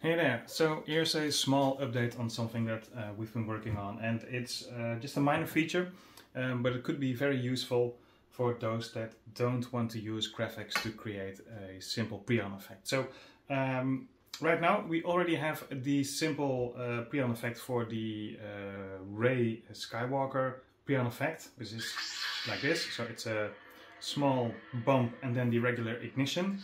Hey there, so here's a small update on something that uh, we've been working on and it's uh, just a minor feature um, but it could be very useful for those that don't want to use GraFx to create a simple preon effect. So um, right now we already have the simple uh, preon effect for the uh, Rey Skywalker preon effect which is like this, so it's a small bump and then the regular ignition.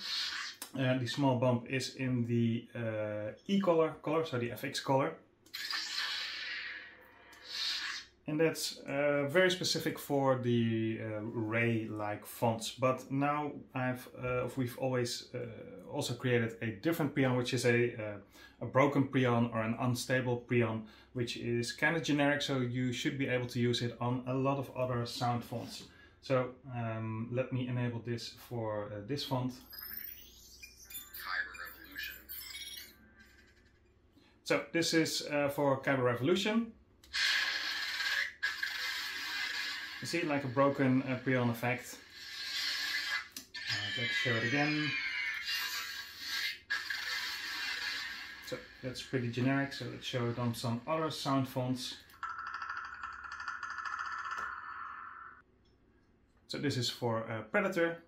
Uh, the small bump is in the uh, E-color color, so the FX color. And that's uh, very specific for the Rey-like fonts. But now I've we've always also created a different preon, which is a, a broken preon or an unstable preon, which is kind of generic, so you should be able to use it on a lot of other sound fonts. So um, let me enable this for this font. So this is uh, for Kyber Revolution. You see like a broken uh, preon effect. Uh, let's show it again. So that's pretty generic, so let's show it on some other sound fonts. So this is for uh, Predator.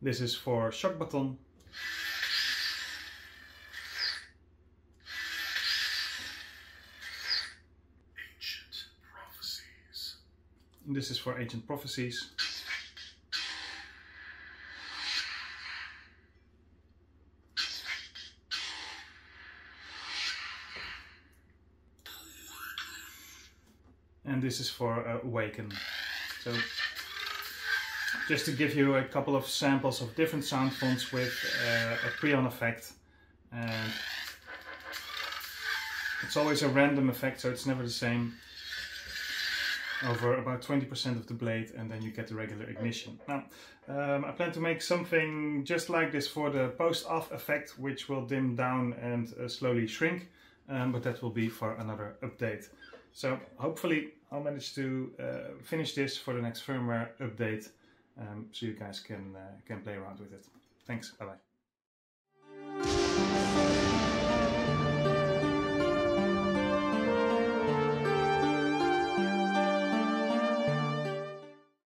This is for shock button. Ancient prophecies. This is for ancient prophecies. And this is for uh, awaken. So just to give you a couple of samples of different sound fonts with uh, a preon effect. And it's always a random effect, so it's never the same over about 20% of the blade and then you get the regular ignition. Now, um, I plan to make something just like this for the post-off effect, which will dim down and uh, slowly shrink, um, but that will be for another update. So hopefully I'll manage to uh, finish this for the next firmware update um, so you guys can, uh, can play around with it. Thanks, bye bye.